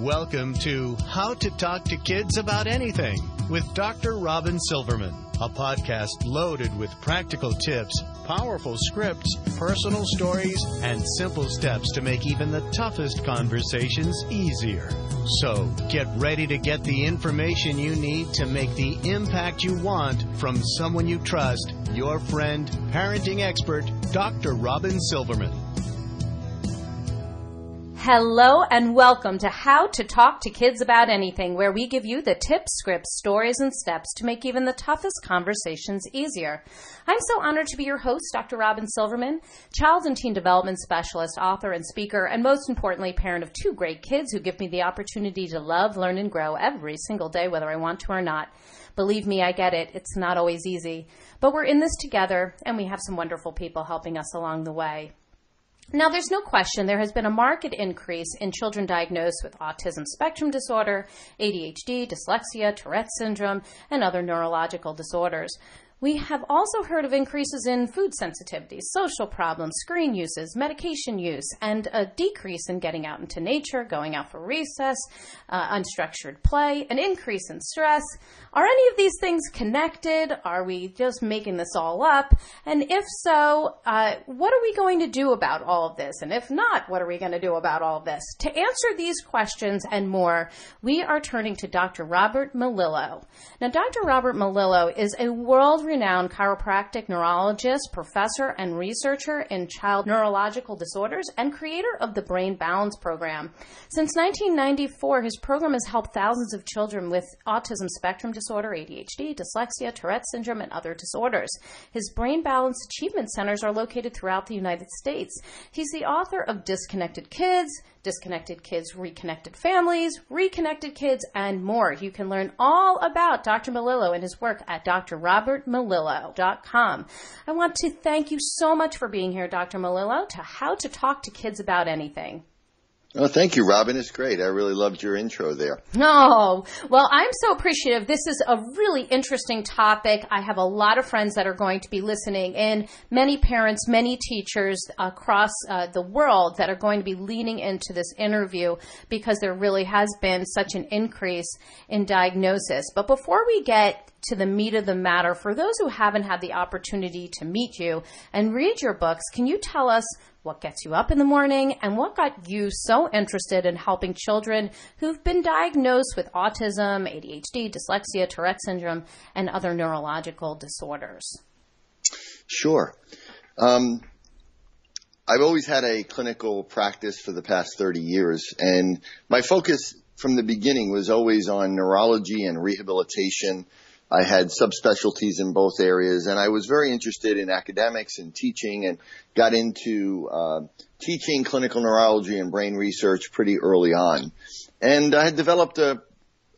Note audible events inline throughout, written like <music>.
Welcome to How to Talk to Kids About Anything with Dr. Robyn Silverman, a podcast loaded with practical tips, powerful scripts, personal stories, and simple steps to make even the toughest conversations easier. So get ready to get the information you need to make the impact you want from someone you trust, your friend, parenting expert, Dr. Robyn Silverman. Hello and welcome to How to Talk to Kids About Anything, where we give you the tips, scripts, stories, and steps to make even the toughest conversations easier. I'm so honored to be your host, Dr. Robyn Silverman, child and teen development specialist, author, and speaker, and most importantly, parent of two great kids who give me the opportunity to love, learn, and grow every single day, whether I want to or not. Believe me, I get it. It's not always easy. But we're in this together, and we have some wonderful people helping us along the way. Now, there's no question there has been a marked increase in children diagnosed with autism spectrum disorder, ADHD, dyslexia, Tourette syndrome, and other neurological disorders. We have also heard of increases in food sensitivities, social problems, screen uses, medication use, and a decrease in getting out into nature, going out for recess, uh, unstructured play, an increase in stress. Are any of these things connected? Are we just making this all up? And if so, uh, what are we going to do about all of this? And if not, what are we going to do about all of this? To answer these questions and more, we are turning to Dr. Robert Melillo. Now, Dr. Robert Melillo is a world renowned chiropractic neurologist, professor, and researcher in child neurological disorders, and creator of the Brain Balance Program. Since 1994, his program has helped thousands of children with autism spectrum disorder, ADHD, dyslexia, Tourette syndrome, and other disorders. His Brain Balance Achievement Centers are located throughout the United States. He's the author of Disconnected Kids, disconnected kids, reconnected families, reconnected kids, and more. You can learn all about Dr. Melillo and his work at drrobertmelillo.com. I want to thank you so much for being here, Dr. Melillo, to How to Talk to Kids About Anything. Oh, thank you, Robyn. It's great. I really loved your intro there. Oh, well, I'm so appreciative. This is a really interesting topic. I have a lot of friends that are going to be listening, and many parents, many teachers across uh, the world that are going to be leaning into this interview because there really has been such an increase in diagnosis. But before we get to the meat of the matter, for those who haven't had the opportunity to meet you and read your books, can you tell us what gets you up in the morning, and what got you so interested in helping children who've been diagnosed with autism, ADHD, dyslexia, Tourette syndrome, and other neurological disorders? Sure. Um, I've always had a clinical practice for the past 30 years, and my focus from the beginning was always on neurology and rehabilitation I had subspecialties in both areas, and I was very interested in academics and teaching, and got into uh, teaching clinical neurology and brain research pretty early on. And I had developed a,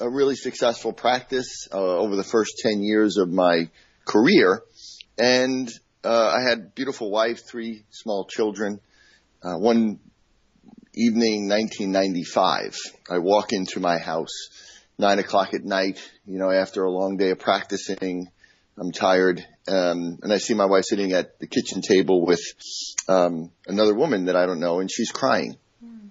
a really successful practice uh, over the first 10 years of my career, and uh, I had a beautiful wife, three small children. Uh, one evening, 1995, I walk into my house nine o'clock at night, you know, after a long day of practicing. I'm tired. Um, and I see my wife sitting at the kitchen table with, um, another woman that I don't know and she's crying. Mm.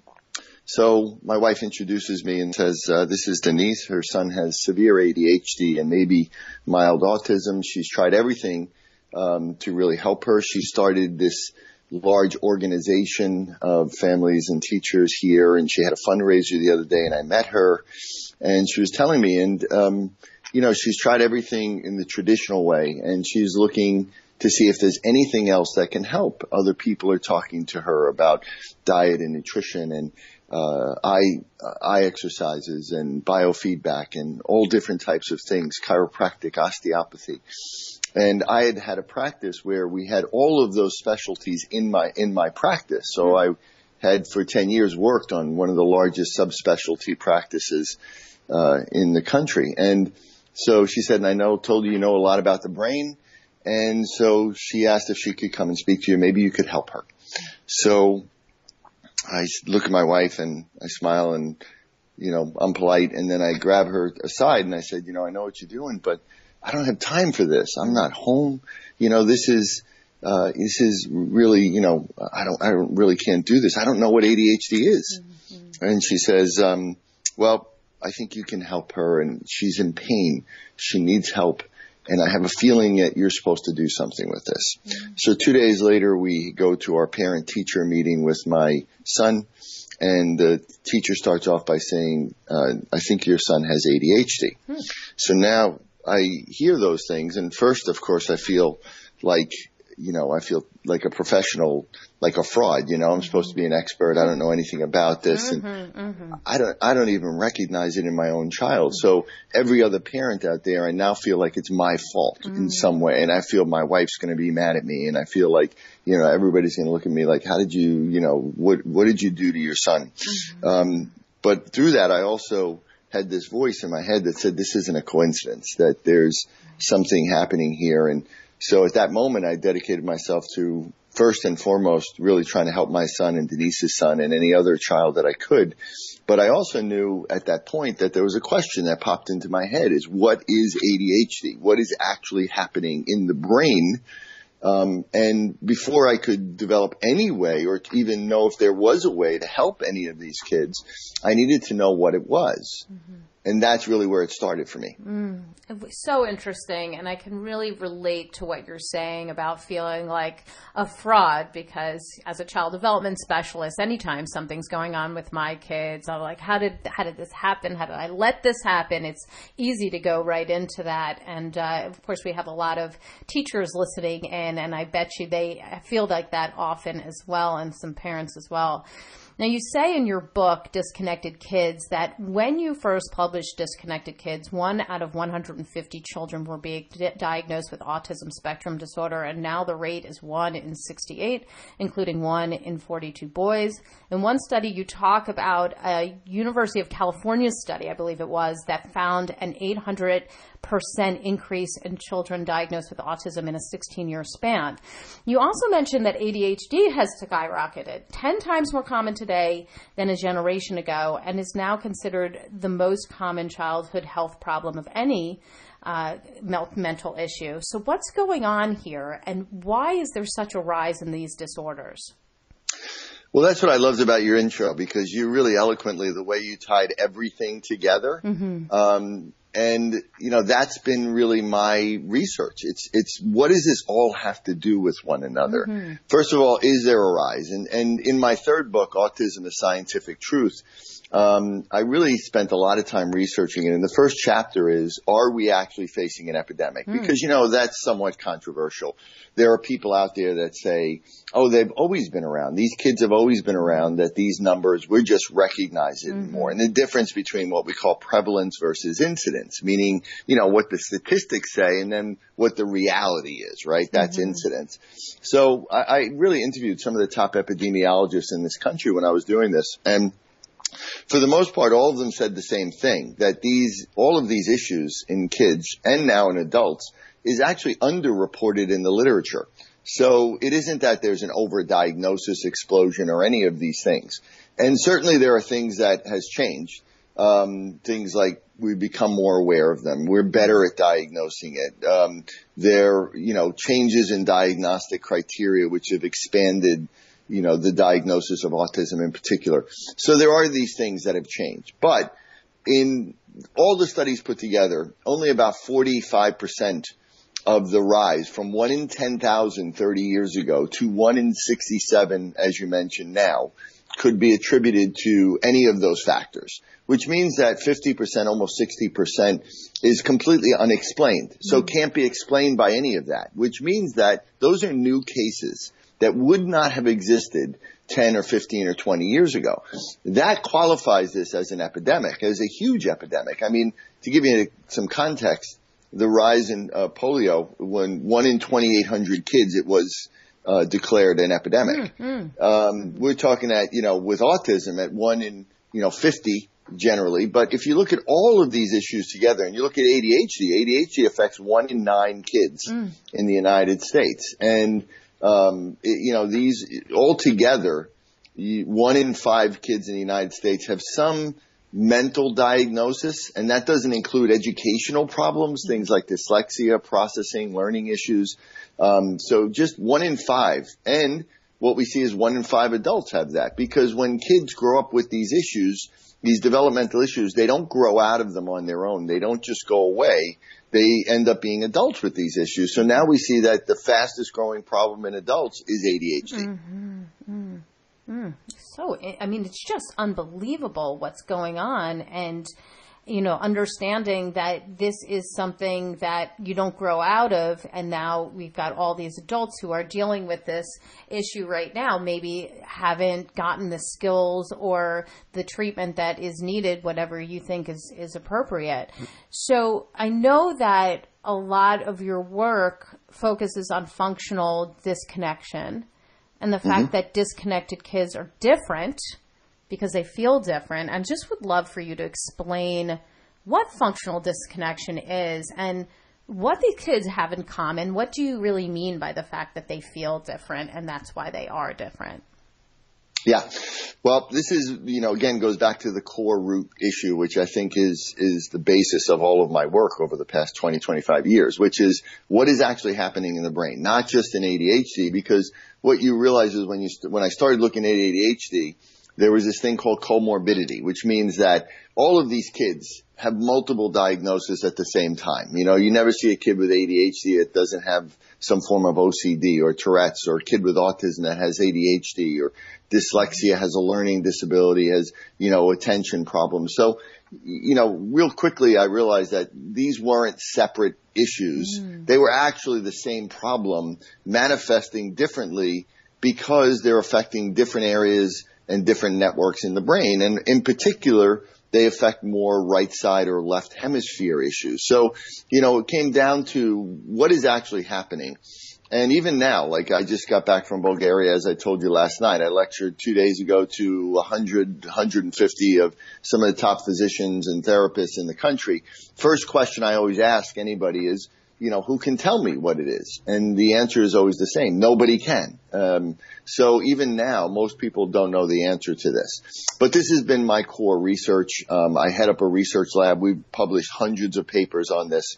So my wife introduces me and says, uh, this is Denise. Her son has severe ADHD and maybe mild autism. She's tried everything, um, to really help her. She started this large organization of families and teachers here and she had a fundraiser the other day and I met her and she was telling me, and um, you know, she's tried everything in the traditional way, and she's looking to see if there's anything else that can help. Other people are talking to her about diet and nutrition and uh, eye uh, eye exercises and biofeedback and all different types of things, chiropractic, osteopathy. And I had had a practice where we had all of those specialties in my in my practice. So I had for 10 years worked on one of the largest subspecialty practices uh, in the country. And so she said, and I know, told you you know a lot about the brain. And so she asked if she could come and speak to you. Maybe you could help her. So I look at my wife and I smile and, you know, I'm polite. And then I grab her aside and I said, you know, I know what you're doing, but I don't have time for this. I'm not home. You know, this is, uh, this is really, you know, I don't, I really can't do this. I don't know what ADHD is. Mm-hmm. And she says, um, well, I think you can help her and she's in pain. She needs help. And I have a feeling that you're supposed to do something with this. Mm-hmm. So two days later, we go to our parent teacher meeting with my son and the teacher starts off by saying, uh, I think your son has ADHD. Hmm. So now I hear those things and first, of course, I feel like you know, I feel like a professional, like a fraud. You know, I'm supposed to be an expert. I don't know anything about this, mm-hmm, and mm-hmm. I don't. I don't even recognize it in my own child. So every other parent out there, I now feel like it's my fault mm-hmm. in some way, and I feel my wife's going to be mad at me, and I feel like you know everybody's going to look at me like, how did you, you know, what what did you do to your son? Mm-hmm. Um, but through that, I also had this voice in my head that said, this isn't a coincidence. That there's something happening here, and so at that moment, I dedicated myself to first and foremost really trying to help my son and Denise's son and any other child that I could. But I also knew at that point that there was a question that popped into my head is what is ADHD? What is actually happening in the brain? Um, and before I could develop any way or even know if there was a way to help any of these kids, I needed to know what it was. Mm-hmm and that's really where it started for me. Mm, so interesting, and I can really relate to what you're saying about feeling like a fraud because as a child development specialist, anytime something's going on with my kids, I'm like, how did how did this happen? How did I let this happen? It's easy to go right into that, and uh, of course, we have a lot of teachers listening in, and I bet you they feel like that often as well, and some parents as well. Now, you say in your book, Disconnected Kids, that when you first published Disconnected Kids, one out of 150 children were being diagnosed with autism spectrum disorder, and now the rate is 1 in 68, including 1 in 42 boys. In one study, you talk about a University of California study, I believe it was, that found an 800 percent increase in children diagnosed with autism in a 16 year span. You also mentioned that ADHD has skyrocketed, 10 times more common today than a generation ago, and is now considered the most common childhood health problem of any. Uh, mental issue. So, what's going on here, and why is there such a rise in these disorders? Well, that's what I loved about your intro because you really eloquently, the way you tied everything together, mm-hmm. um, and, you know, that's been really my research. It's, it's what does this all have to do with one another? Mm-hmm. First of all, is there a rise? And, and in my third book, Autism, a Scientific Truth, um, I really spent a lot of time researching it. And the first chapter is, are we actually facing an epidemic? Mm. Because, you know, that's somewhat controversial. There are people out there that say, oh, they've always been around. These kids have always been around that these numbers, we're just recognizing mm-hmm. more. And the difference between what we call prevalence versus incidence, meaning, you know, what the statistics say and then what the reality is, right? That's mm-hmm. incidence. So I, I really interviewed some of the top epidemiologists in this country when I was doing this. And for the most part, all of them said the same thing, that these, all of these issues in kids and now in adults is actually underreported in the literature. So it isn't that there's an overdiagnosis explosion or any of these things. And certainly there are things that has changed. Um, things like we become more aware of them. We're better at diagnosing it. Um, there, you know, changes in diagnostic criteria which have expanded you know, the diagnosis of autism in particular. So there are these things that have changed. But in all the studies put together, only about 45% of the rise from 1 in 10,000 30 years ago to 1 in 67, as you mentioned now, could be attributed to any of those factors, which means that 50%, almost 60% is completely unexplained. So mm-hmm. can't be explained by any of that, which means that those are new cases that would not have existed 10 or 15 or 20 years ago. That qualifies this as an epidemic, as a huge epidemic. I mean, to give you some context, the rise in uh, polio, when one in 2,800 kids, it was uh, declared an epidemic. Mm-hmm. Um, we're talking at, you know, with autism at one in, you know, 50 generally. But if you look at all of these issues together and you look at ADHD, ADHD affects one in nine kids mm. in the United States. And um, it, you know, these altogether, one in five kids in the United States have some mental diagnosis, and that doesn't include educational problems, things like dyslexia, processing, learning issues. Um, so just one in five. And what we see is one in five adults have that because when kids grow up with these issues, these developmental issues, they don't grow out of them on their own. They don't just go away. They end up being adults with these issues. So now we see that the fastest growing problem in adults is ADHD. Mm-hmm. Mm-hmm. Mm. So, I mean, it's just unbelievable what's going on. And, you know, understanding that this is something that you don't grow out of. And now we've got all these adults who are dealing with this issue right now, maybe haven't gotten the skills or the treatment that is needed, whatever you think is, is appropriate. So I know that a lot of your work focuses on functional disconnection and the fact mm-hmm. that disconnected kids are different because they feel different. And just would love for you to explain what functional disconnection is and what these kids have in common. What do you really mean by the fact that they feel different and that's why they are different? Yeah. Well, this is, you know, again goes back to the core root issue, which I think is, is the basis of all of my work over the past 20, 25 years, which is what is actually happening in the brain, not just in ADHD, because what you realize is when you, when I started looking at ADHD, there was this thing called comorbidity, which means that all of these kids have multiple diagnoses at the same time. You know, you never see a kid with ADHD that doesn't have some form of OCD or Tourette's or a kid with autism that has ADHD or dyslexia has a learning disability, has, you know, attention problems. So, you know, real quickly I realized that these weren't separate issues. Mm. They were actually the same problem manifesting differently because they're affecting different areas and different networks in the brain. And in particular, they affect more right side or left hemisphere issues. So, you know, it came down to what is actually happening. And even now, like I just got back from Bulgaria, as I told you last night, I lectured two days ago to 100, 150 of some of the top physicians and therapists in the country. First question I always ask anybody is, you know, who can tell me what it is? And the answer is always the same. Nobody can. Um, so even now, most people don't know the answer to this. But this has been my core research. Um, I head up a research lab. We've published hundreds of papers on this.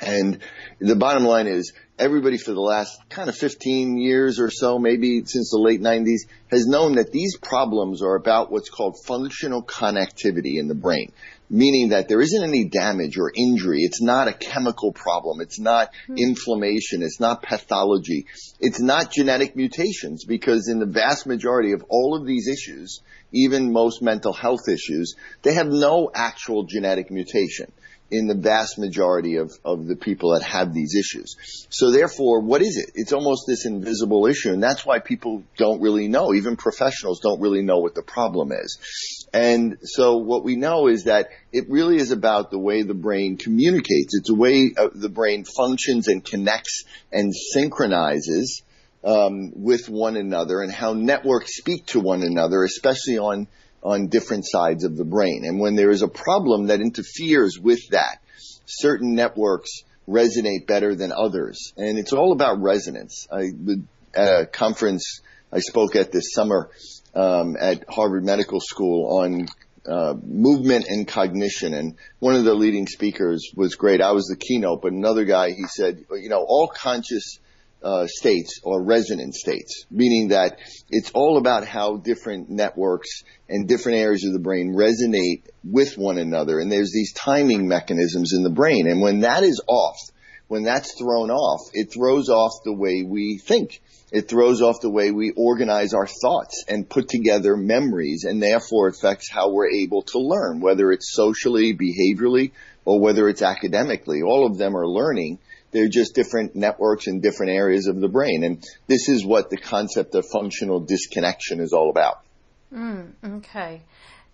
And the bottom line is everybody for the last kind of 15 years or so, maybe since the late 90s, has known that these problems are about what's called functional connectivity in the brain meaning that there isn't any damage or injury. It's not a chemical problem. It's not mm-hmm. inflammation. It's not pathology. It's not genetic mutations because in the vast majority of all of these issues, even most mental health issues, they have no actual genetic mutation in the vast majority of, of the people that have these issues. So therefore, what is it? It's almost this invisible issue, and that's why people don't really know. Even professionals don't really know what the problem is. And so what we know is that it really is about the way the brain communicates. It's the way uh, the brain functions and connects and synchronizes um, with one another, and how networks speak to one another, especially on on different sides of the brain. And when there is a problem that interferes with that, certain networks resonate better than others. And it's all about resonance. I, at a conference I spoke at this summer um, at Harvard Medical School on uh, movement and cognition. And one of the leading speakers was great. I was the keynote, but another guy, he said, you know, all conscious uh, states or resonant states, meaning that it's all about how different networks and different areas of the brain resonate with one another. And there's these timing mechanisms in the brain. And when that is off, when that's thrown off, it throws off the way we think. It throws off the way we organize our thoughts and put together memories and therefore affects how we're able to learn, whether it's socially, behaviorally, or whether it's academically. All of them are learning they're just different networks in different areas of the brain. And this is what the concept of functional disconnection is all about. Mm, okay.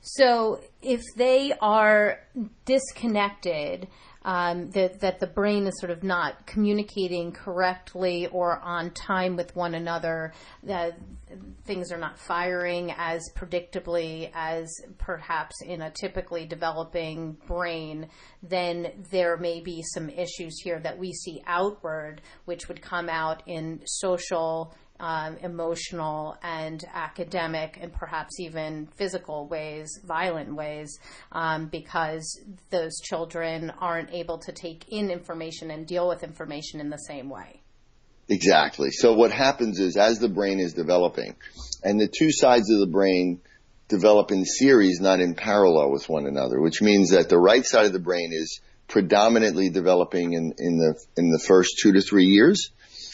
So if they are disconnected, um, that that the brain is sort of not communicating correctly or on time with one another. That things are not firing as predictably as perhaps in a typically developing brain. Then there may be some issues here that we see outward, which would come out in social um, emotional and academic and perhaps even physical ways, violent ways, um, because those children aren't able to take in information and deal with information in the same way. Exactly. So what happens is as the brain is developing and the two sides of the brain develop in series, not in parallel with one another, which means that the right side of the brain is predominantly developing in, in the, in the first two to three years.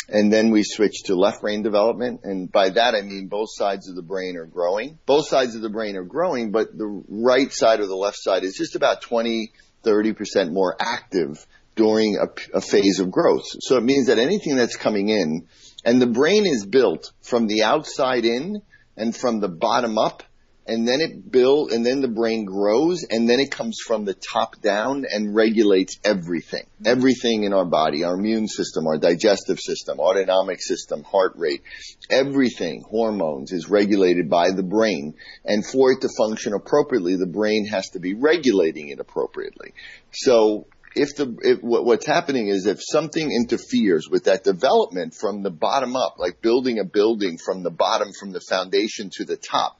And then we switch to left brain development. And by that, I mean both sides of the brain are growing. Both sides of the brain are growing, but the right side or the left side is just about 20, 30% more active during a, a phase of growth. So it means that anything that's coming in and the brain is built from the outside in and from the bottom up and then it build and then the brain grows and then it comes from the top down and regulates everything. Mm-hmm. Everything in our body our immune system our digestive system autonomic system heart rate everything hormones is regulated by the brain. And for it to function appropriately the brain has to be regulating it appropriately. So if the if, what's happening is if something interferes with that development from the bottom up like building a building from the bottom from the foundation to the top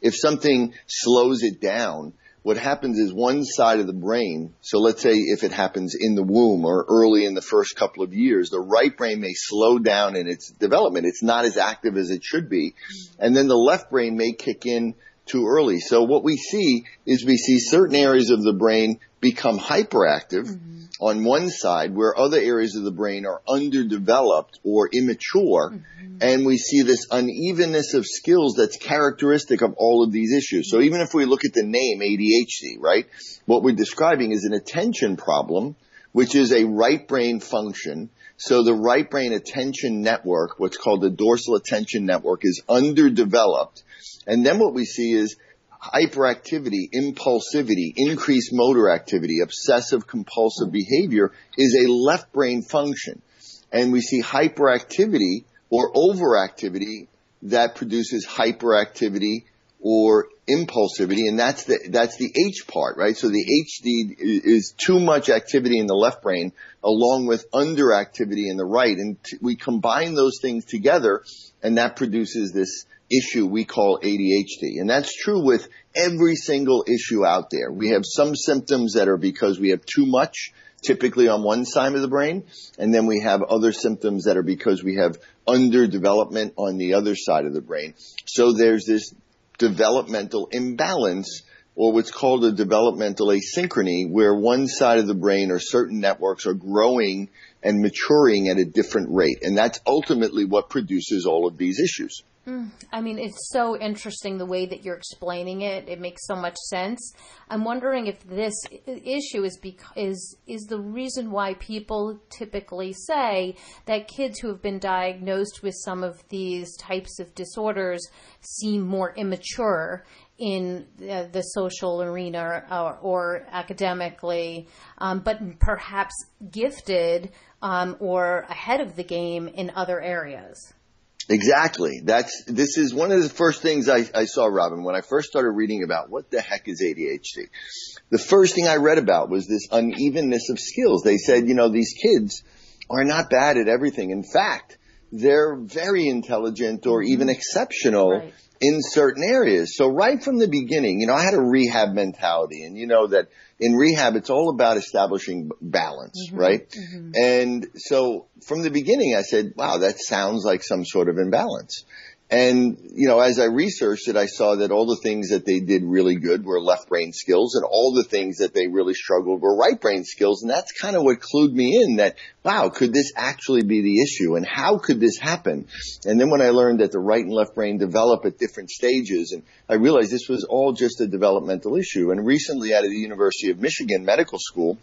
if something slows it down, what happens is one side of the brain, so let's say if it happens in the womb or early in the first couple of years, the right brain may slow down in its development. It's not as active as it should be. Mm. And then the left brain may kick in too early. So what we see is we see certain areas of the brain become hyperactive mm-hmm. on one side where other areas of the brain are underdeveloped or immature. Mm-hmm. And we see this unevenness of skills that's characteristic of all of these issues. So even if we look at the name ADHD, right, what we're describing is an attention problem, which is a right brain function. So the right brain attention network, what's called the dorsal attention network is underdeveloped. And then what we see is hyperactivity, impulsivity, increased motor activity, obsessive compulsive behavior is a left brain function. And we see hyperactivity or overactivity that produces hyperactivity or impulsivity, and that's the that's the H part, right? So the HD is too much activity in the left brain, along with underactivity in the right, and t- we combine those things together, and that produces this issue we call ADHD. And that's true with every single issue out there. We have some symptoms that are because we have too much typically on one side of the brain, and then we have other symptoms that are because we have underdevelopment on the other side of the brain. So there's this developmental imbalance or what's called a developmental asynchrony where one side of the brain or certain networks are growing and maturing at a different rate. And that's ultimately what produces all of these issues. Mm, I mean, it's so interesting the way that you're explaining it. It makes so much sense. I'm wondering if this issue is is is the reason why people typically say that kids who have been diagnosed with some of these types of disorders seem more immature in the, the social arena or, or academically, um, but perhaps gifted um, or ahead of the game in other areas. Exactly. That's this is one of the first things I, I, saw, Robyn, when I first started reading about what the heck is ADHD. The first thing I read about was this unevenness of skills. They said, you know, these kids are not bad at everything. In fact, they're very intelligent or even mm-hmm. exceptional right. In certain areas. So right from the beginning, you know, I had a rehab mentality and you know that in rehab, it's all about establishing balance, mm-hmm, right? Mm-hmm. And so from the beginning, I said, wow, that sounds like some sort of imbalance. And, you know, as I researched it, I saw that all the things that they did really good were left brain skills and all the things that they really struggled were right brain skills. And that's kind of what clued me in that, wow, could this actually be the issue? And how could this happen? And then when I learned that the right and left brain develop at different stages and I realized this was all just a developmental issue. And recently out of the University of Michigan Medical School,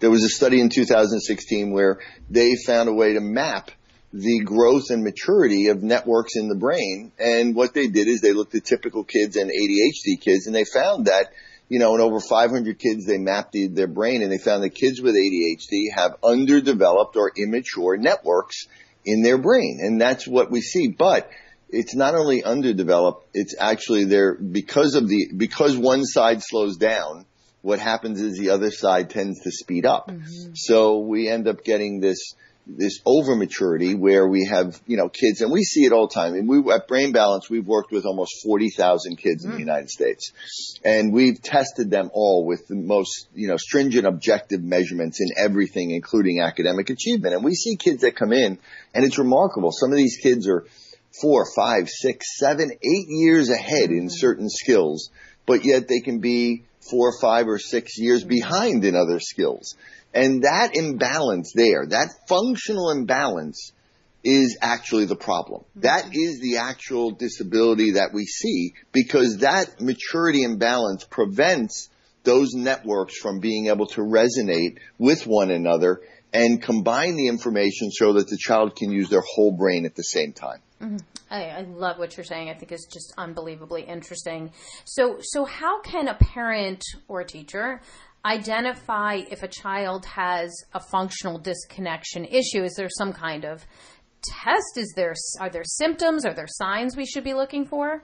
there was a study in 2016 where they found a way to map the growth and maturity of networks in the brain. And what they did is they looked at typical kids and ADHD kids and they found that, you know, in over 500 kids, they mapped the, their brain and they found that kids with ADHD have underdeveloped or immature networks in their brain. And that's what we see. But it's not only underdeveloped, it's actually there because of the, because one side slows down, what happens is the other side tends to speed up. Mm-hmm. So we end up getting this this over maturity where we have, you know, kids and we see it all the time. And we, at Brain Balance, we've worked with almost 40,000 kids in the hmm. United States and we've tested them all with the most, you know, stringent objective measurements in everything, including academic achievement. And we see kids that come in and it's remarkable. Some of these kids are four, five, six, seven, eight years ahead in hmm. certain skills, but yet they can be four, five, or six years hmm. behind in other skills. And that imbalance there, that functional imbalance is actually the problem. Mm-hmm. That is the actual disability that we see because that maturity imbalance prevents those networks from being able to resonate with one another and combine the information so that the child can use their whole brain at the same time. Mm-hmm. I, I love what you're saying. I think it's just unbelievably interesting. So, so how can a parent or a teacher identify if a child has a functional disconnection issue? Is there some kind of test? Is there are there symptoms? Are there signs we should be looking for?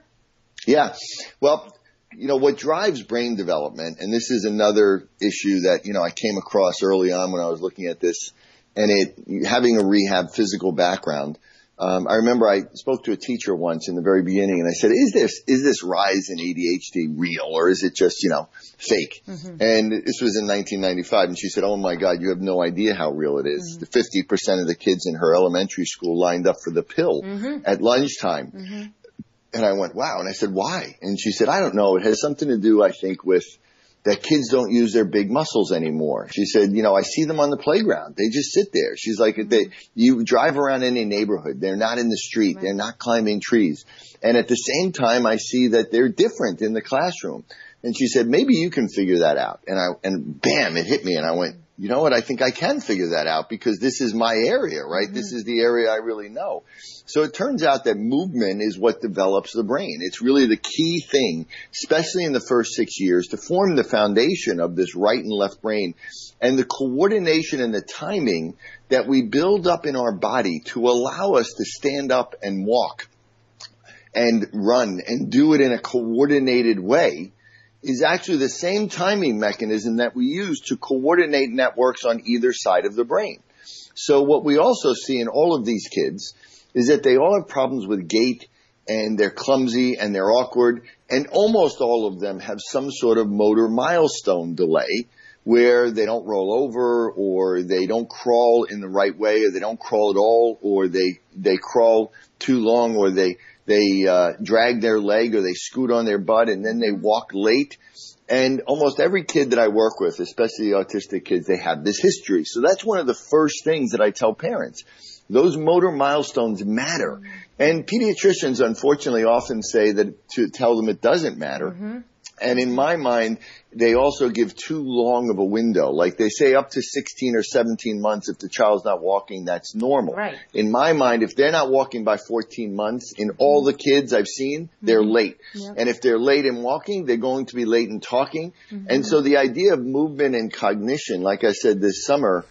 Yeah. Well, you know, what drives brain development, and this is another issue that, you know, I came across early on when I was looking at this and it, having a rehab physical background, um, I remember I spoke to a teacher once in the very beginning, and I said, "Is this is this rise in ADHD real, or is it just you know fake?" Mm-hmm. And this was in 1995, and she said, "Oh my God, you have no idea how real it is. 50 mm-hmm. percent of the kids in her elementary school lined up for the pill mm-hmm. at lunchtime." Mm-hmm. And I went, "Wow!" And I said, "Why?" And she said, "I don't know. It has something to do, I think, with." That kids don't use their big muscles anymore. She said, you know, I see them on the playground. They just sit there. She's like, they, you drive around any neighborhood. They're not in the street. Right. They're not climbing trees. And at the same time, I see that they're different in the classroom. And she said, maybe you can figure that out. And I, and bam, it hit me. And I went, you know what? I think I can figure that out because this is my area, right? Mm-hmm. This is the area I really know. So it turns out that movement is what develops the brain. It's really the key thing, especially in the first six years to form the foundation of this right and left brain and the coordination and the timing that we build up in our body to allow us to stand up and walk and run and do it in a coordinated way is actually the same timing mechanism that we use to coordinate networks on either side of the brain. So what we also see in all of these kids is that they all have problems with gait and they're clumsy and they're awkward and almost all of them have some sort of motor milestone delay where they don't roll over or they don't crawl in the right way or they don't crawl at all or they, they crawl too long or they, they uh, drag their leg or they scoot on their butt and then they walk late. And almost every kid that I work with, especially the autistic kids, they have this history. So that's one of the first things that I tell parents. Those motor milestones matter. And pediatricians unfortunately often say that to tell them it doesn't matter. Mm-hmm. And in my mind, they also give too long of a window. Like they say up to 16 or 17 months, if the child's not walking, that's normal. Right. In my mind, if they're not walking by 14 months, in all the kids I've seen, they're mm-hmm. late. Yep. And if they're late in walking, they're going to be late in talking. Mm-hmm. And so the idea of movement and cognition, like I said this summer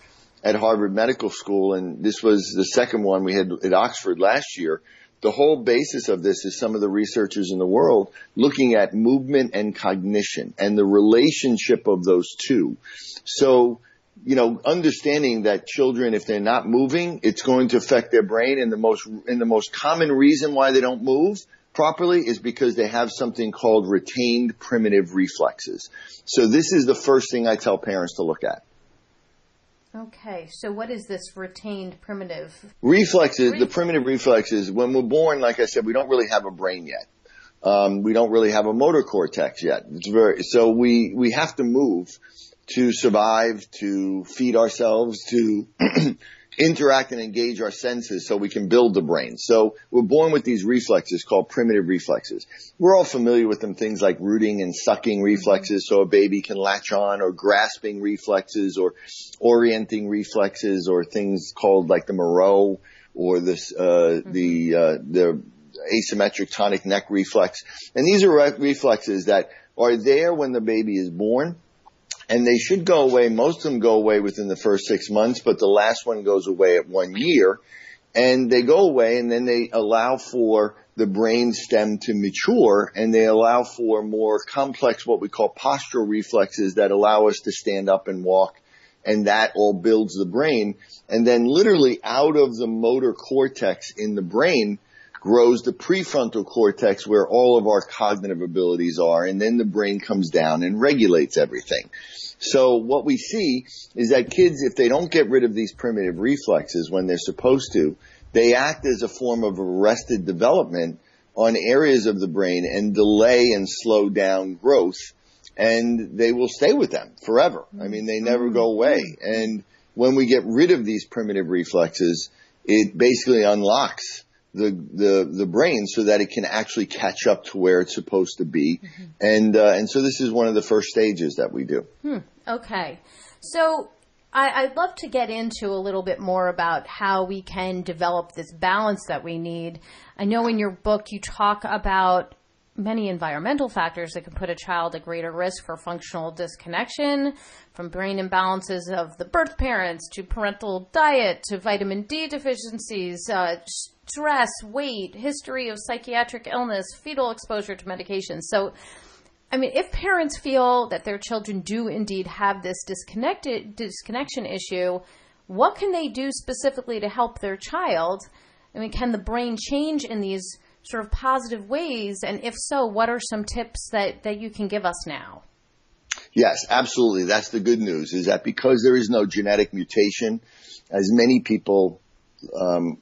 at Harvard Medical School, and this was the second one we had at Oxford last year, the whole basis of this is some of the researchers in the world looking at movement and cognition and the relationship of those two. So, you know, understanding that children, if they're not moving, it's going to affect their brain and the most, and the most common reason why they don't move properly is because they have something called retained primitive reflexes. So this is the first thing I tell parents to look at. Okay, so what is this retained primitive? Reflexes, the primitive reflexes, when we're born, like I said, we don't really have a brain yet. Um, we don't really have a motor cortex yet. It's very, so we, we have to move to survive, to feed ourselves, to <clears throat> interact and engage our senses so we can build the brain. So we're born with these reflexes called primitive reflexes. We're all familiar with them, things like rooting and sucking reflexes so a baby can latch on or grasping reflexes or orienting reflexes or things called like the Moro or this, uh, mm-hmm. the, uh, the asymmetric tonic neck reflex. And these are re- reflexes that are there when the baby is born and they should go away. Most of them go away within the first six months, but the last one goes away at one year. And they go away and then they allow for the brain stem to mature and they allow for more complex, what we call postural reflexes that allow us to stand up and walk and that all builds the brain. And then literally out of the motor cortex in the brain grows the prefrontal cortex where all of our cognitive abilities are. And then the brain comes down and regulates everything. So what we see is that kids, if they don't get rid of these primitive reflexes when they're supposed to, they act as a form of arrested development on areas of the brain and delay and slow down growth and they will stay with them forever. I mean, they never go mm-hmm. away. And when we get rid of these primitive reflexes, it basically unlocks the the the brain so that it can actually catch up to where it's supposed to be. Mm-hmm. And uh, and so this is one of the first stages that we do. Hmm. Okay. So I, would love to get into a little bit more about how we can develop this balance that we need. I know in your book you talk about many environmental factors that can put a child at greater risk for functional disconnection, from brain imbalances of the birth parents to parental diet to vitamin D deficiencies, uh, stress, weight, history of psychiatric illness, fetal exposure to medications. So, I mean, if parents feel that their children do indeed have this disconnected disconnection issue, what can they do specifically to help their child? I mean, can the brain change in these sort of positive ways? And if so, what are some tips that, that you can give us now? Yes, absolutely. That's the good news is that because there is no genetic mutation, as many people um,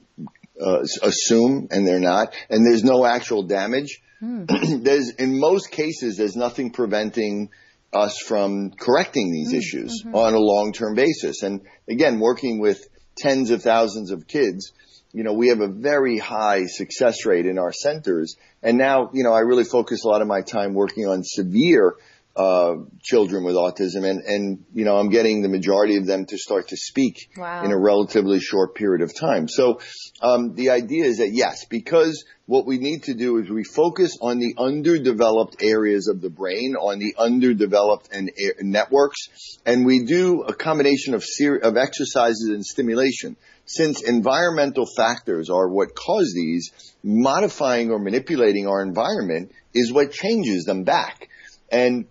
uh, assume, and they're not, and there's no actual damage. Hmm. <clears throat> there's in most cases there's nothing preventing us from correcting these mm, issues mm-hmm. on a long-term basis. And again, working with tens of thousands of kids, you know, we have a very high success rate in our centers. And now, you know, I really focus a lot of my time working on severe uh, children with autism, and and you know I'm getting the majority of them to start to speak wow. in a relatively short period of time. So um, the idea is that yes, because what we need to do is we focus on the underdeveloped areas of the brain, on the underdeveloped and networks, and we do a combination of ser- of exercises and stimulation. Since environmental factors are what cause these, modifying or manipulating our environment is what changes them back. And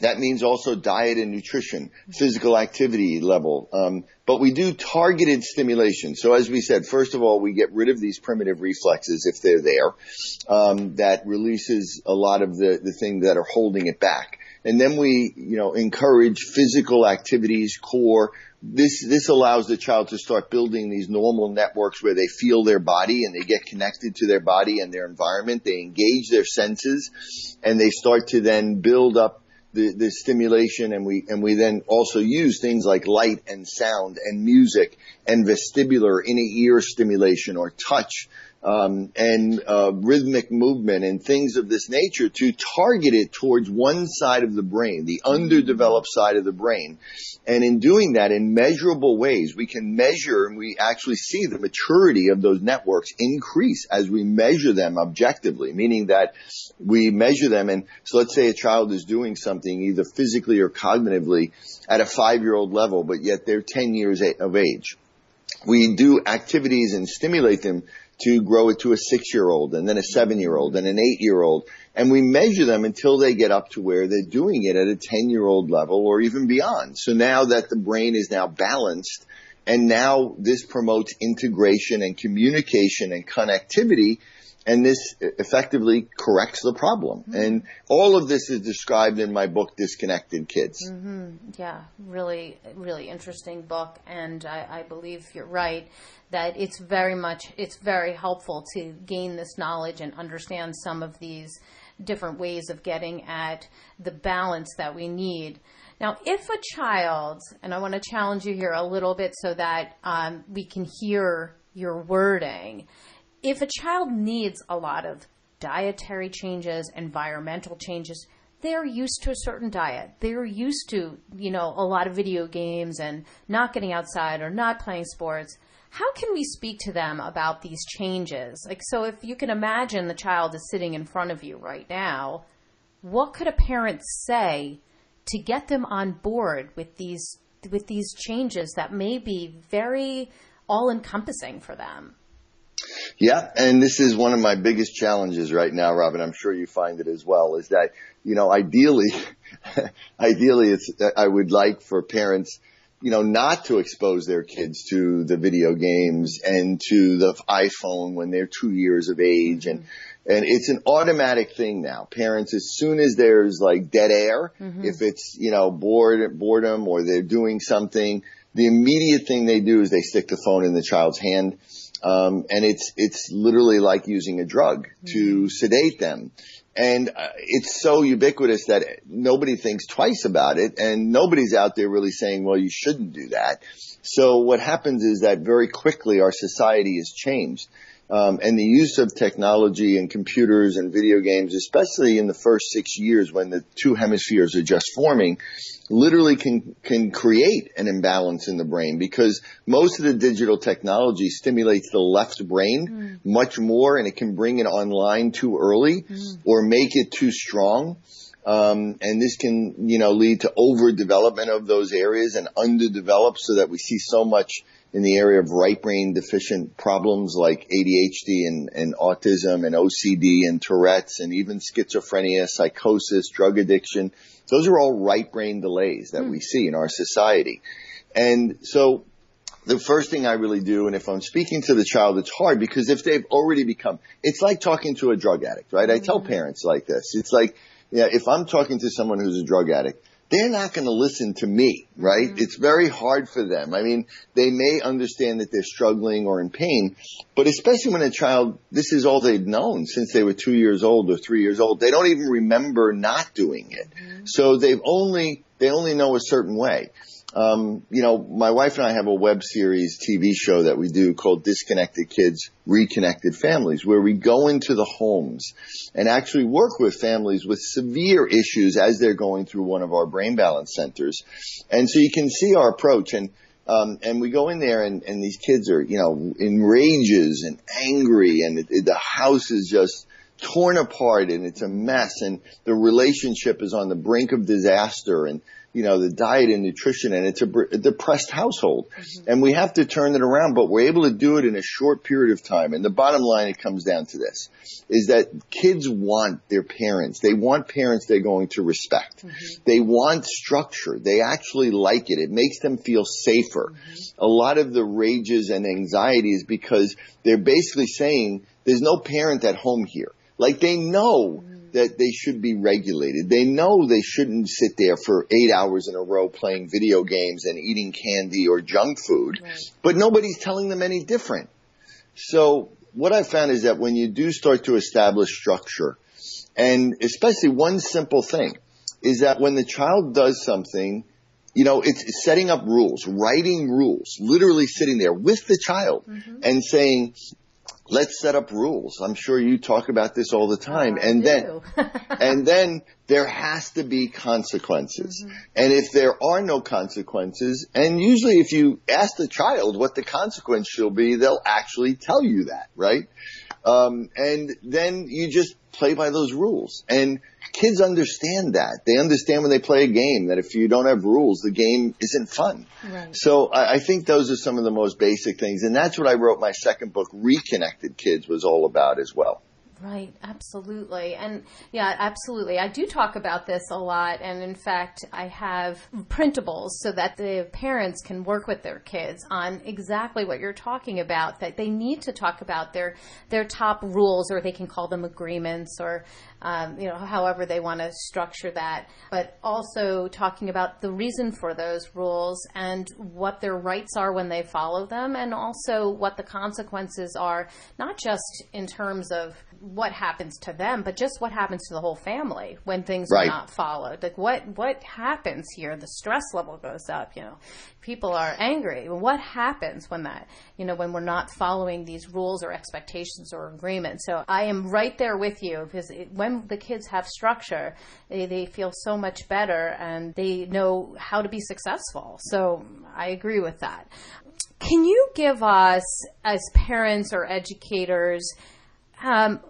that means also diet and nutrition, physical activity level. Um, but we do targeted stimulation. So as we said, first of all, we get rid of these primitive reflexes if they're there. Um, that releases a lot of the, the things that are holding it back. And then we, you know, encourage physical activities, core. This, this allows the child to start building these normal networks where they feel their body and they get connected to their body and their environment. They engage their senses and they start to then build up the, the stimulation and we, and we then also use things like light and sound and music and vestibular inner ear stimulation or touch um, and uh, rhythmic movement and things of this nature to target it towards one side of the brain, the underdeveloped side of the brain. And in doing that in measurable ways, we can measure and we actually see the maturity of those networks increase as we measure them objectively, meaning that we measure them. And so let's say a child is doing something either physically or cognitively at a five year old level, but yet they're 10 years of age. We do activities and stimulate them to grow it to a six year old and then a seven year old and an eight year old. And we measure them until they get up to where they're doing it at a 10 year old level or even beyond. So now that the brain is now balanced and now this promotes integration and communication and connectivity and this effectively corrects the problem. Mm-hmm. And all of this is described in my book, Disconnected Kids. Mm-hmm. Yeah, really, really interesting book, and I, I, believe you're right that it's very much it's very helpful to gain this knowledge and understand some of these different ways of getting at the balance that we need. Now, if a child, and I want to challenge you here a little bit so that um, we can hear your wording if a child needs a lot of dietary changes, environmental changes, they're used to a certain diet. They're used to, you know, a lot of video games and not getting outside or not playing sports. How can we speak to them about these changes? Like, so if you can imagine the child is sitting in front of you right now, what could a parent say to get them on board with these with these changes that may be very all encompassing for them? Yeah, and this is one of my biggest challenges right now, Robyn. I'm sure you find it as well. Is that you know, ideally, <laughs> ideally, it's I would like for parents you know, not to expose their kids to the video games and to the iPhone when they're two years of age. And, and it's an automatic thing now. Parents, as soon as there's like dead air, mm-hmm. if it's, you know, bored, boredom or they're doing something, the immediate thing they do is they stick the phone in the child's hand. Um, and it's, it's literally like using a drug mm-hmm. to sedate them. And uh, it's so ubiquitous that nobody thinks twice about it and nobody's out there really saying, well, you shouldn't do that. So what happens is that very quickly our society has changed. Um, and the use of technology and computers and video games, especially in the first six years when the two hemispheres are just forming, literally can can create an imbalance in the brain because most of the digital technology stimulates the left brain mm. much more, and it can bring it online too early mm. or make it too strong. Um, and this can, you know, lead to overdevelopment of those areas and underdeveloped so that we see so much in the area of right brain deficient problems like ADHD and, and autism and OCD and Tourette's and even schizophrenia, psychosis, drug addiction. Those are all right brain delays that mm. we see in our society. And so the first thing I really do, and if I'm speaking to the child, it's hard because if they've already become, it's like talking to a drug addict, right? Mm-hmm. I tell hmm. parents like this. It's like, yeah, if I'm talking to someone who's a drug addict, they're not going to listen to me, right? Mm-hmm. It's very hard for them. I mean, they may understand that they're struggling or in pain, but especially when a child, this is all they've known since they were two years old or three years old. They don't even remember not doing it. Mm-hmm. So they've only, they only know a certain way. Um, you know, my wife and I have a web series TV show that we do called Disconnected Kids, Reconnected Families, where we go into the homes and actually work with families with severe issues as they're going through one of our brain balance centers. And so you can see our approach and, um, and we go in there and, and these kids are, you know, in rages and angry and it, it, the house is just torn apart and it's a mess and the relationship is on the brink of disaster and you know, the diet and nutrition and it's a, a depressed household mm-hmm. and we have to turn it around, but we're able to do it in a short period of time. And the bottom line, it comes down to this is that kids want their parents. They want parents they're going to respect. Mm-hmm. They want structure. They actually like it. It makes them feel safer. Mm-hmm. A lot of the rages and anxiety is because they're basically saying there's no parent at home here. Like they know mm-hmm that they should be regulated. They know they shouldn't sit there for eight hours in a row playing video games and eating candy or junk food, right. but nobody's telling them any different. So what I found is that when you do start to establish structure, and especially one simple thing, is that when the child does something, you know, it's setting up rules, writing rules, literally sitting there with the child mm-hmm. and saying, let's set up rules. I'm sure you talk about this all the time. Oh, and then, <laughs> <laughs> and then there has to be consequences. Mm-hmm. And if there are no consequences, and usually if you ask the child what the consequence shall be, they'll actually tell you that, right? Um, and then you just play by those rules. And kids understand that. They understand when they play a game that if you don't have rules, the game isn't fun. Right. So I, I think those are some of the most basic things. And that's what I wrote my second book, Reconnected Kids, was all about as well. Right, absolutely. And yeah, absolutely. I do talk about this a lot. And in fact, I have printables so that the parents can work with their kids on exactly what you're talking about, that they need to talk about their, their top rules, or they can call them agreements, or, um, you know, however they want to structure that. But also talking about the reason for those rules and what their rights are when they follow them, and also what the consequences are, not just in terms of what happens to them, but just what happens to the whole family when things right. are not followed. Like what what happens here? The stress level goes up. You know, people are angry. What happens when that? You know, when we're not following these rules or expectations or agreements. So I am right there with you because it, when the kids have structure, they, they feel so much better and they know how to be successful. So I agree with that. Can you give us, as parents or educators, um,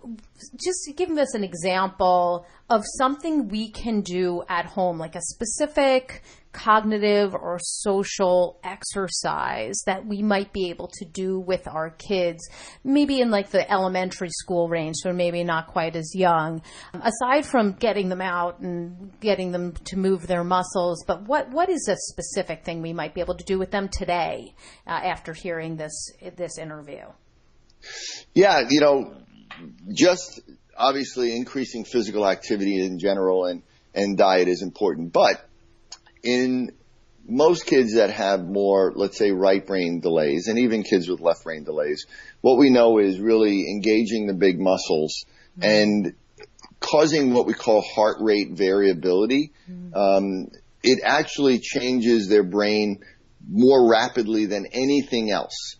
just give us an example of something we can do at home, like a specific cognitive or social exercise that we might be able to do with our kids, maybe in like the elementary school range, so maybe not quite as young. Aside from getting them out and getting them to move their muscles, but what, what is a specific thing we might be able to do with them today uh, after hearing this this interview? Yeah, you know, just obviously increasing physical activity in general and, and diet is important, but in most kids that have more, let's say, right brain delays, and even kids with left brain delays, what we know is really engaging the big muscles mm-hmm. and causing what we call heart rate variability. Mm-hmm. Um, it actually changes their brain more rapidly than anything else.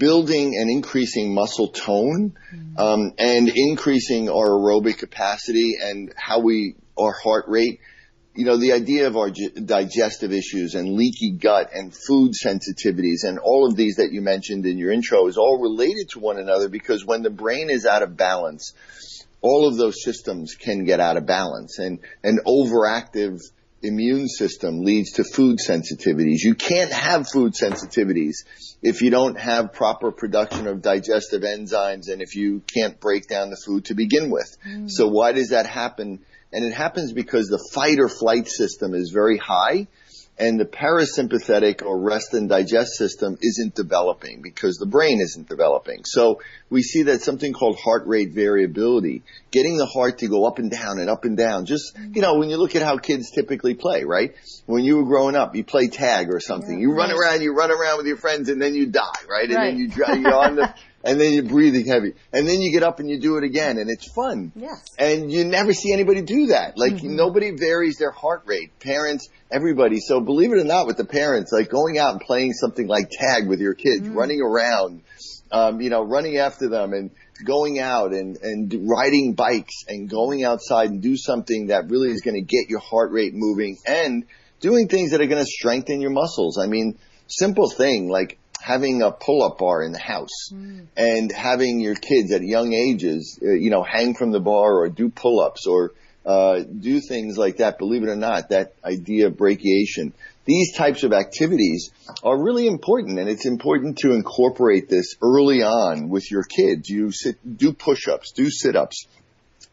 Building and increasing muscle tone, um, and increasing our aerobic capacity and how we, our heart rate. You know, the idea of our digestive issues and leaky gut and food sensitivities and all of these that you mentioned in your intro is all related to one another because when the brain is out of balance, all of those systems can get out of balance and an overactive immune system leads to food sensitivities. You can't have food sensitivities if you don't have proper production of digestive enzymes and if you can't break down the food to begin with. Mm. So why does that happen? And it happens because the fight or flight system is very high and the parasympathetic or rest and digest system isn't developing because the brain isn't developing. So we see that something called heart rate variability, getting the heart to go up and down and up and down. Just, mm-hmm. you know, when you look at how kids typically play, right? When you were growing up, you play tag or something. Yeah, you run around, you run around with your friends and then you die, right? And right. then you, you're on the, <laughs> and then you're breathing heavy, and then you get up and you do it again, and it's fun. Yes. And you never see anybody do that. Like mm-hmm. nobody varies their heart rate. Parents, everybody. So believe it or not, with the parents, like going out and playing something like tag with your kids, mm-hmm. running around, um, you know, running after them, and going out and and riding bikes and going outside and do something that really is going to get your heart rate moving and doing things that are going to strengthen your muscles. I mean, simple thing like having a pull-up bar in the house mm. and having your kids at young ages, uh, you know, hang from the bar or do pull-ups or uh, do things like that. Believe it or not, that idea of brachiation. These types of activities are really important, and it's important to incorporate this early on with your kids. You sit, do push-ups, do sit-ups,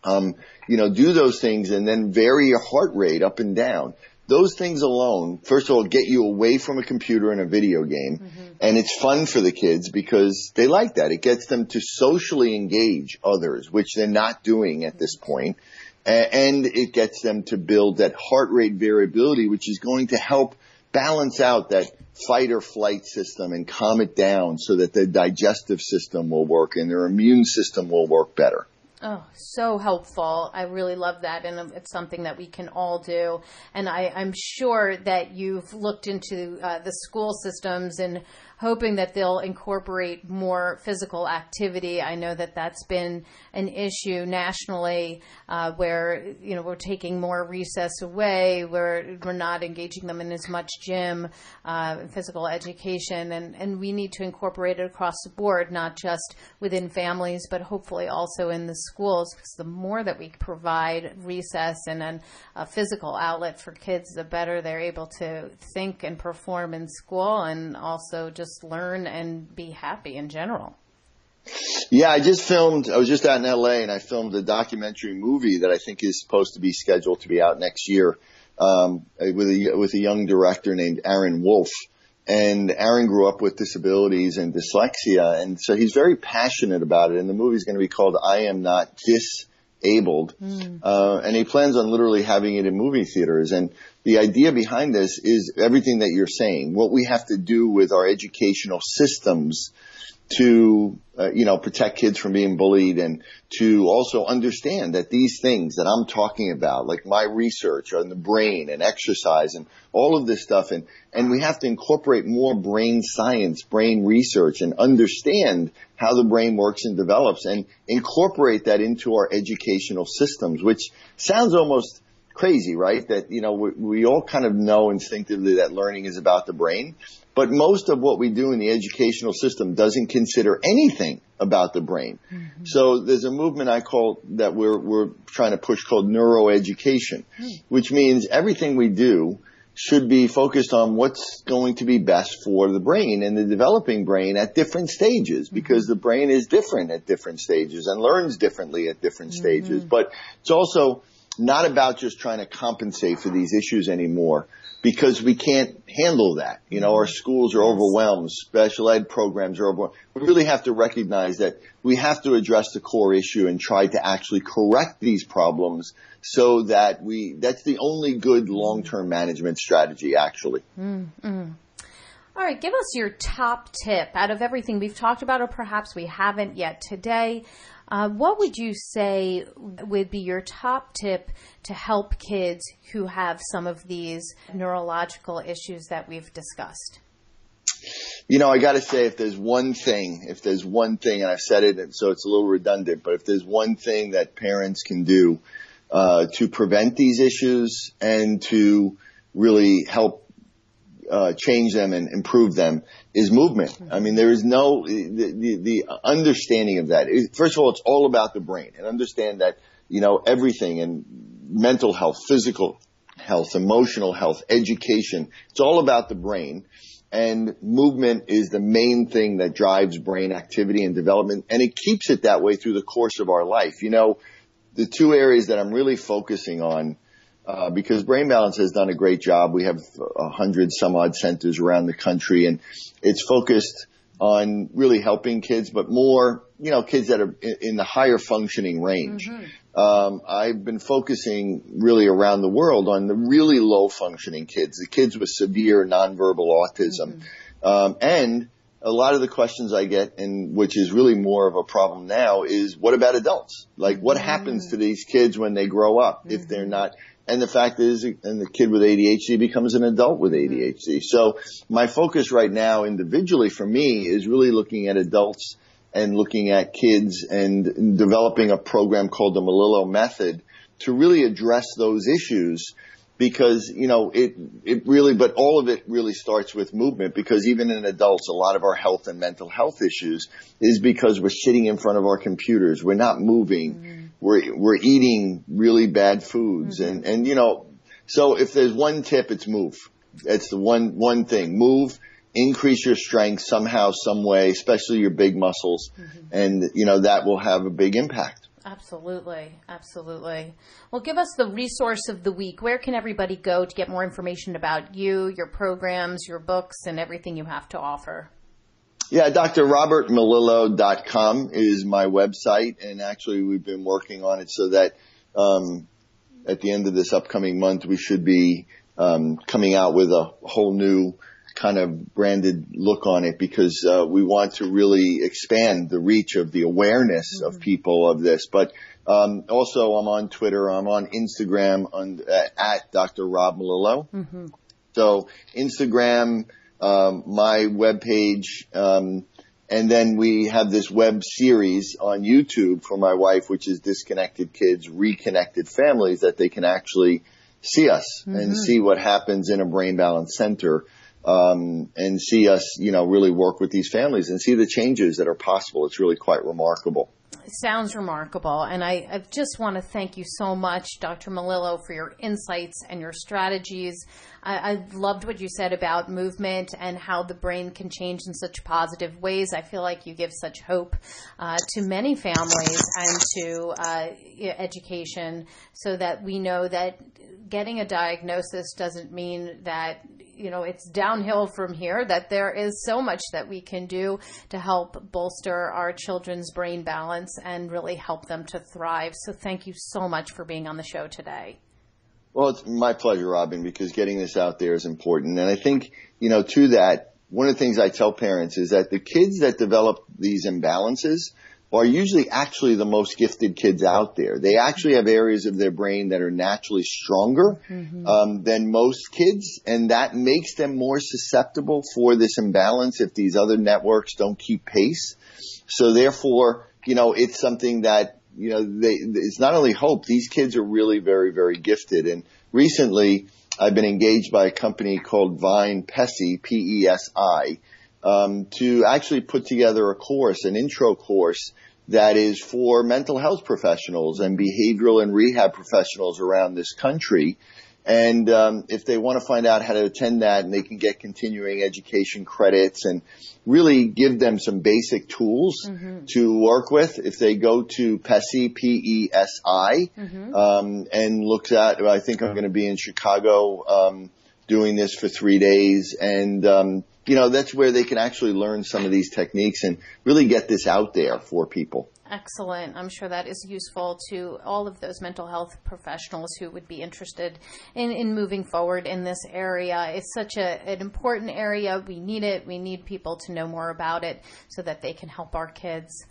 um, you know, do those things, and then vary your heart rate up and down those things alone, first of all, get you away from a computer and a video game. Mm-hmm. And it's fun for the kids because they like that. It gets them to socially engage others, which they're not doing at this point. And it gets them to build that heart rate variability, which is going to help balance out that fight or flight system and calm it down so that their digestive system will work and their immune system will work better. Oh, so helpful. I really love that. And it's something that we can all do. And I, am sure that you've looked into uh, the school systems and hoping that they'll incorporate more physical activity. I know that that's been an issue nationally uh, where you know we're taking more recess away, we're we're not engaging them in as much gym, uh, physical education, and and we need to incorporate it across the board, not just within families, but hopefully also in the schools. Because the more that we provide recess and an, a physical outlet for kids, the better they're able to think and perform in school, and also just just learn and be happy in general. Yeah, I just filmed. I was just out in LA and I filmed a documentary movie that I think is supposed to be scheduled to be out next year um, with a with a young director named Aaron Wolf. And Aaron grew up with disabilities and dyslexia, and so he's very passionate about it. And the movie is going to be called "I Am Not Disabled," mm. uh, and he plans on literally having it in movie theaters. And the idea behind this is everything that you're saying. What we have to do with our educational systems to, uh, you know, protect kids from being bullied and to also understand that these things that I'm talking about, like my research on the brain and exercise and all of this stuff, and, and we have to incorporate more brain science, brain research and understand how the brain works and develops and incorporate that into our educational systems, which sounds almost crazy, right? That, you know, we, we all kind of know instinctively that learning is about the brain. But most of what we do in the educational system doesn't consider anything about the brain. Mm-hmm. So there's a movement I call that we're, we're trying to push called neuroeducation, mm-hmm. which means everything we do should be focused on what's going to be best for the brain and the developing brain at different stages because mm-hmm. the brain is different at different stages and learns differently at different mm-hmm. stages. But it's also not about just trying to compensate for these issues anymore because we can't handle that. You know, our schools are overwhelmed, special ed programs are overwhelmed. We really have to recognize that we have to address the core issue and try to actually correct these problems so that we, that's the only good long-term management strategy actually. Mm-hmm. All right, give us your top tip out of everything we've talked about, or perhaps we haven't yet today. Uh, what would you say would be your top tip to help kids who have some of these neurological issues that we've discussed? You know, I got to say, if there's one thing, if there's one thing, and I've said it, so it's a little redundant, but if there's one thing that parents can do uh, to prevent these issues and to really help uh, change them and improve them is movement. I mean, there is no the, the, the understanding of that. First of all, it's all about the brain, and understand that you know everything and mental health, physical health, emotional health, education. It's all about the brain. And movement is the main thing that drives brain activity and development, and it keeps it that way through the course of our life. You know, the two areas that I'm really focusing on uh, because Brain Balance has done a great job. We have a hundred some odd centers around the country, and it's focused on really helping kids, but more, you know, kids that are in the higher functioning range. Mm-hmm. Um, I've been focusing really around the world on the really low functioning kids, the kids with severe nonverbal autism, mm-hmm. um, and a lot of the questions I get, and which is really more of a problem now, is what about adults? Like, what mm-hmm. happens to these kids when they grow up if they're mm-hmm. not and the fact is, and the kid with ADHD becomes an adult with ADHD. So my focus right now individually for me is really looking at adults and looking at kids and developing a program called the Melillo Method to really address those issues because you know it it really but all of it really starts with movement because even in adults a lot of our health and mental health issues is because we're sitting in front of our computers we're not moving mm-hmm. We're we're eating really bad foods mm-hmm. and and you know so if there's one tip it's move it's the one one thing move increase your strength somehow some way especially your big muscles mm-hmm. and you know that will have a big impact Absolutely. Absolutely. Well, give us the resource of the week. Where can everybody go to get more information about you, your programs, your books, and everything you have to offer? Yeah, drrobertmelillo.com is my website, and actually we've been working on it so that um, at the end of this upcoming month we should be um, coming out with a whole new kind of branded look on it because uh, we want to really expand the reach of the awareness mm-hmm. of people of this. But um, also, I'm on Twitter, I'm on Instagram on, uh, at Dr. Rob Melillo. Mm-hmm. So Instagram, um, my webpage, um, and then we have this web series on YouTube for my wife, which is Disconnected Kids, Reconnected Families, that they can actually see us mm-hmm. and see what happens in a brain balance center um, and see us, you know, really work with these families and see the changes that are possible. It's really quite remarkable. Sounds remarkable. And I, I just want to thank you so much, Dr. Melillo, for your insights and your strategies. I, I loved what you said about movement and how the brain can change in such positive ways. I feel like you give such hope uh, to many families and to uh, education so that we know that getting a diagnosis doesn't mean that you know it's downhill from here that there is so much that we can do to help bolster our children's brain balance and really help them to thrive so thank you so much for being on the show today well it's my pleasure robyn because getting this out there is important and i think you know to that one of the things i tell parents is that the kids that develop these imbalances are usually actually the most gifted kids out there. They actually have areas of their brain that are naturally stronger mm-hmm. um, than most kids, and that makes them more susceptible for this imbalance if these other networks don't keep pace. So therefore, you know, it's something that you know, they, it's not only hope. These kids are really very, very gifted. And recently, I've been engaged by a company called Vine Pesi, P-E-S-I, um, to actually put together a course, an intro course that is for mental health professionals and behavioral and rehab professionals around this country. And um, if they want to find out how to attend that and they can get continuing education credits and really give them some basic tools mm-hmm. to work with, if they go to PESI, P-E-S-I, mm-hmm. um, and look at, I think I'm going to be in Chicago um, doing this for three days. And, um, you know, that's where they can actually learn some of these techniques and really get this out there for people. Excellent. I'm sure that is useful to all of those mental health professionals who would be interested in, in moving forward in this area. It's such a, an important area. We need it. We need people to know more about it so that they can help our kids.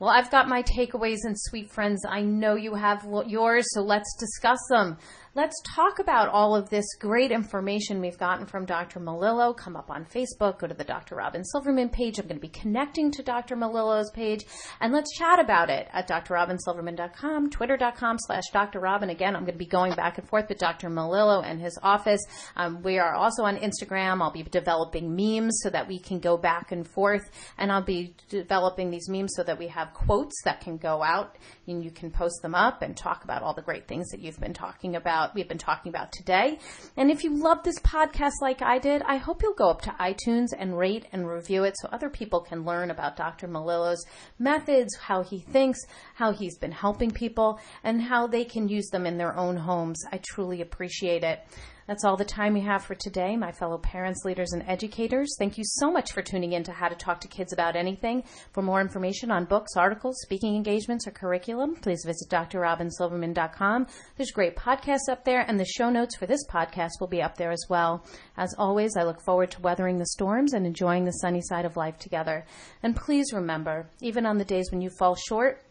Well, I've got my takeaways and sweet friends. I know you have yours, so let's discuss them. Let's talk about all of this great information we've gotten from Dr. Melillo. Come up on Facebook, go to the Dr. Robyn Silverman page. I'm going to be connecting to Dr. Melillo's page, and let's chat about it at drrobynsilverman.com, twitter.com slash Dr. Robyn. Again, I'm going to be going back and forth with Dr. Melillo and his office. Um, we are also on Instagram. I'll be developing memes so that we can go back and forth, and I'll be developing these memes so that we have quotes that can go out, and you can post them up and talk about all the great things that you've been talking about about we've been talking about today. And if you love this podcast like I did, I hope you'll go up to iTunes and rate and review it so other people can learn about Dr. Melillo's methods, how he thinks, how he's been helping people, and how they can use them in their own homes. I truly appreciate it. That's all the time we have for today, my fellow parents, leaders, and educators. Thank you so much for tuning in to How to Talk to Kids About Anything. For more information on books, articles, speaking engagements, or curriculum, please visit drrobynsilverman.com. There's great podcasts up there, and the show notes for this podcast will be up there as well. As always, I look forward to weathering the storms and enjoying the sunny side of life together. And please remember, even on the days when you fall short,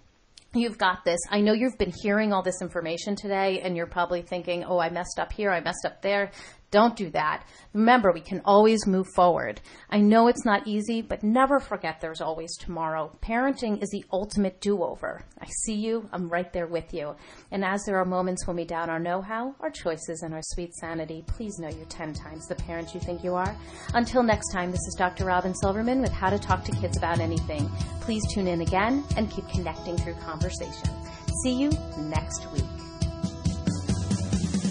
You've got this. I know you've been hearing all this information today and you're probably thinking, oh, I messed up here, I messed up there. Don't do that. Remember, we can always move forward. I know it's not easy, but never forget there's always tomorrow. Parenting is the ultimate do over. I see you, I'm right there with you. And as there are moments when we doubt our know how, our choices, and our sweet sanity, please know you're 10 times the parent you think you are. Until next time, this is Dr. Robyn Silverman with How to Talk to Kids About Anything. Please tune in again and keep connecting through conversation. See you next week.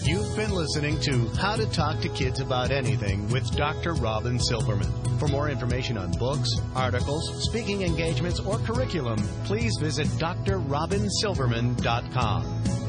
You've been listening to How to Talk to Kids About Anything with Dr. Robyn Silverman. For more information on books, articles, speaking engagements, or curriculum, please visit drrobynsilverman.com.